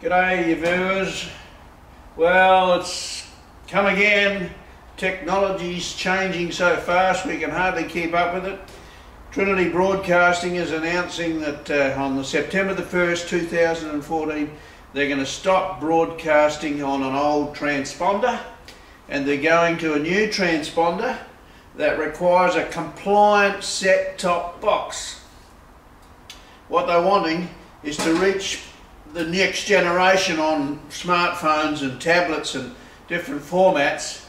G'day you viewers. Well, it's come again. Technology's changing so fast we can hardly keep up with it. Trinity Broadcasting is announcing that uh, on the September the 1st, 2014, they're going to stop broadcasting on an old transponder and they're going to a new transponder that requires a compliant set-top box. What they're wanting is to reach the next generation on smartphones and tablets and different formats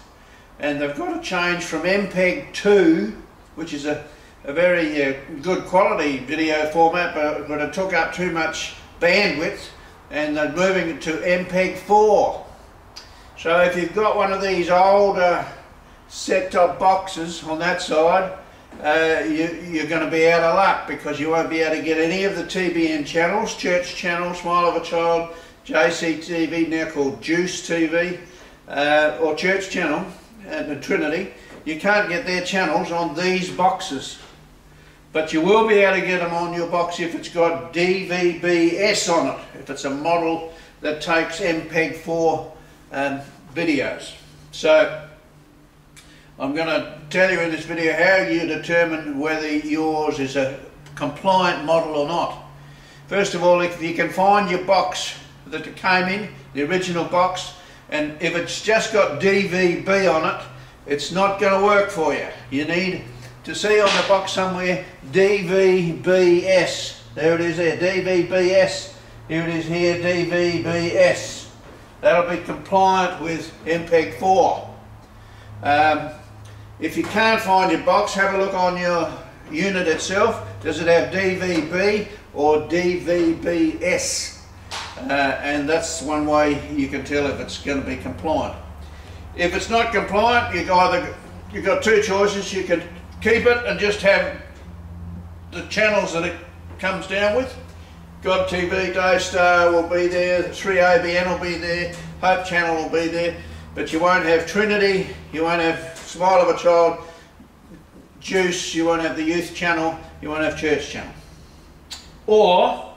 and they've got to change from MPEG 2 which is a, a very uh, good quality video format but, but it took up too much bandwidth and they're moving it to MPEG 4 so if you've got one of these older set-top boxes on that side uh, you, are going to be out of luck because you won't be able to get any of the TBN channels, Church Channel, Smile of a Child, JCTV, now called JUCE TV, uh, or Church Channel, at the Trinity. You can't get their channels on these boxes. But you will be able to get them on your box if it's got DVB-S on it, if it's a model that takes MPEG-4 um, videos. So I'm going to tell you in this video how you determine whether yours is a compliant model or not. First of all, if you can find your box that it came in, the original box, and if it's just got DVB on it, it's not going to work for you. You need to see on the box somewhere DVBS. There it is there, DVBS. Here it is here, DVBS. That'll be compliant with MPEG 4. Um, if you can't find your box, have a look on your unit itself. Does it have DVB or DVBS? Uh, and that's one way you can tell if it's going to be compliant. If it's not compliant, you either you've got two choices. You can keep it and just have the channels that it comes down with. God TV, Daystar will be there, 3ABN will be there, Hope Channel will be there, but you won't have Trinity, you won't have Smile of a Child, JUCE, you won't have the Youth Channel, you won't have Church Channel. Or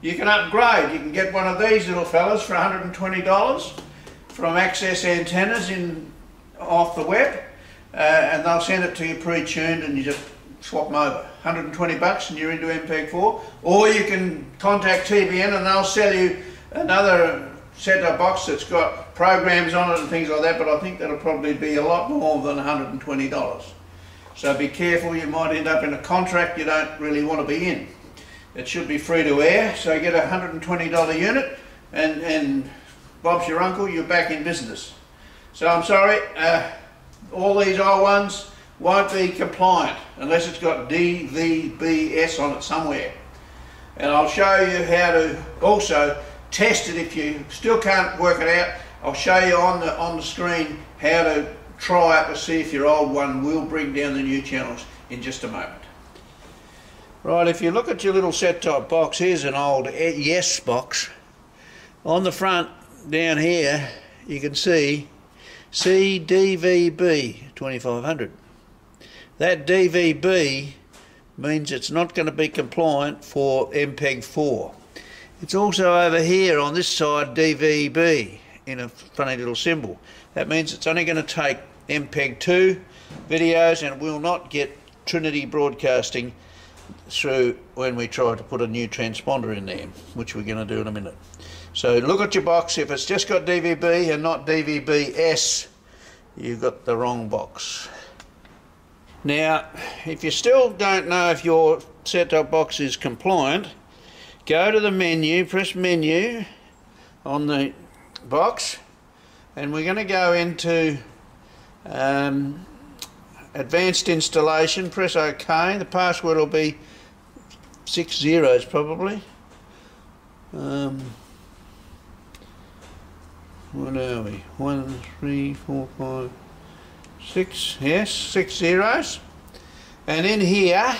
you can upgrade, you can get one of these little fellas for $120 from Access Antennas in off the web uh, and they'll send it to you pre-tuned and you just swap them over. 120 bucks and you're into MPEG-4 or you can contact TBN and they'll sell you another set-top box that's got programs on it and things like that, but I think that'll probably be a lot more than $120. So be careful, you might end up in a contract you don't really want to be in. It should be free to air, so get a $120 unit and, and Bob's your uncle, you're back in business. So I'm sorry, uh, all these old ones won't be compliant unless it's got DVBS on it somewhere. And I'll show you how to also test it if you still can't work it out. I'll show you on the, on the screen how to try it to see if your old one will bring down the new channels in just a moment. Right, if you look at your little set-top box, here's an old Yes box. On the front down here, you can see CDVB 2500. That DVB means it's not going to be compliant for MPEG 4. It's also over here on this side DVB in a funny little symbol. That means it's only going to take MPEG-2 videos and will not get Trinity Broadcasting through when we try to put a new transponder in there, which we're going to do in a minute. So look at your box. If it's just got DVB and not DVB-S, you've got the wrong box. Now, if you still don't know if your set-top box is compliant, go to the menu, press menu on the box and we're going to go into um, advanced installation, press OK, the password will be six zeros probably. Um, what are we? One, three, four, five, six, yes, six zeros. And in here,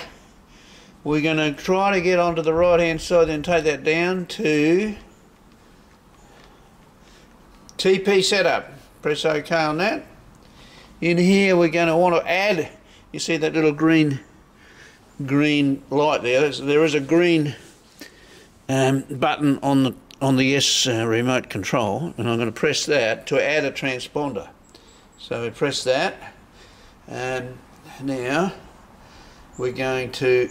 we're going to try to get onto the right hand side and take that down to TP setup. Press OK on that. In here we're going to want to add, you see that little green green light there, there is a green um, button on the on the S uh, remote control and I'm going to press that to add a transponder. So we press that and now we're going to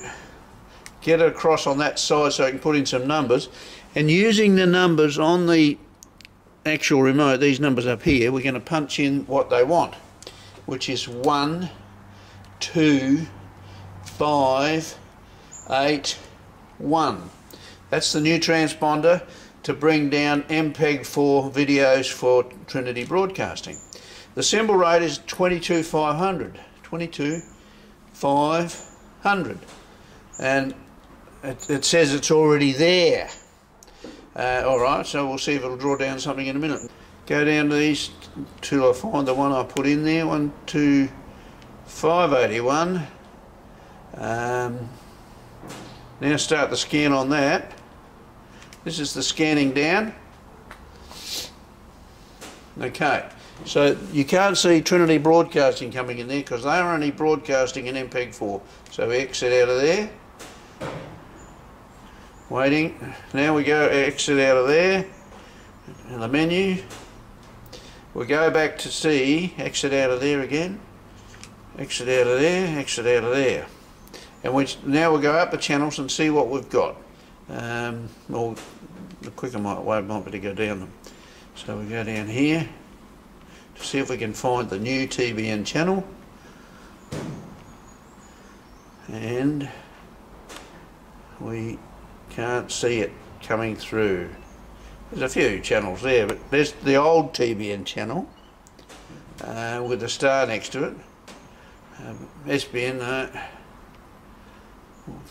get it across on that side so I can put in some numbers and using the numbers on the actual remote, these numbers up here, we're going to punch in what they want which is 1, 2, 5, 8, 1. That's the new transponder to bring down MPEG-4 videos for Trinity Broadcasting. The symbol rate is 22500, 22500, and it, it, says it's already there. Uh, all right, so we'll see if it'll draw down something in a minute. Go down to these till I find the one I put in there. One, two, five eighty-one. Um, now start the scan on that. This is the scanning down. Okay, so you can't see Trinity Broadcasting coming in there because they're only broadcasting in MPEG-4. So we exit out of there. Waiting. Now we go exit out of there. In the menu. We go back to C, exit out of there again. Exit out of there, exit out of there. And we now we'll go up the channels and see what we've got. Um, well, the quicker might, way might be to go down them. So we go down here to see if we can find the new TBN channel. And we can't see it coming through. There's a few channels there, but there's the old TBN channel uh, with a star next to it. Um, SBN, uh,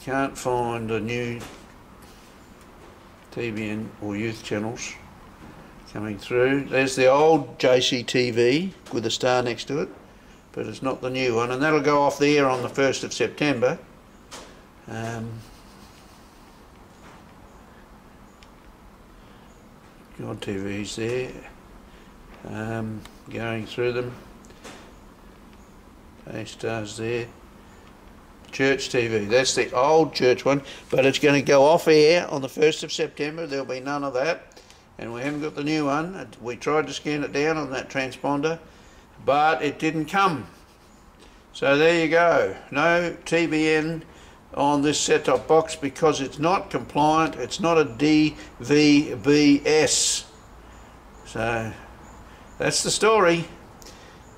can't find the new TBN or youth channels coming through. There's the old JCTV with a star next to it, but it's not the new one, and that'll go off the air on the 1st of September. Um, God TV's there, um, going through them. A stars there. Church TV. That's the old church one, but it's going to go off air on the 1st of September. There'll be none of that. And we haven't got the new one. We tried to scan it down on that transponder, but it didn't come. So there you go. No TBN on this set-top box because it's not compliant. It's not a DVB-S. So that's the story.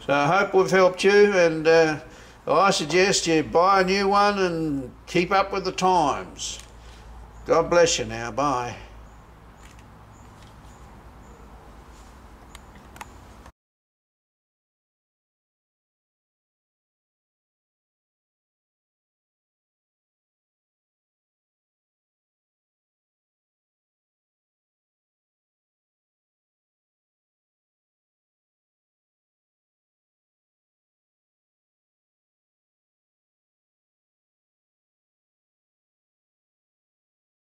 So I hope we've helped you and uh, I suggest you buy a new one and keep up with the times. God bless you now. Bye.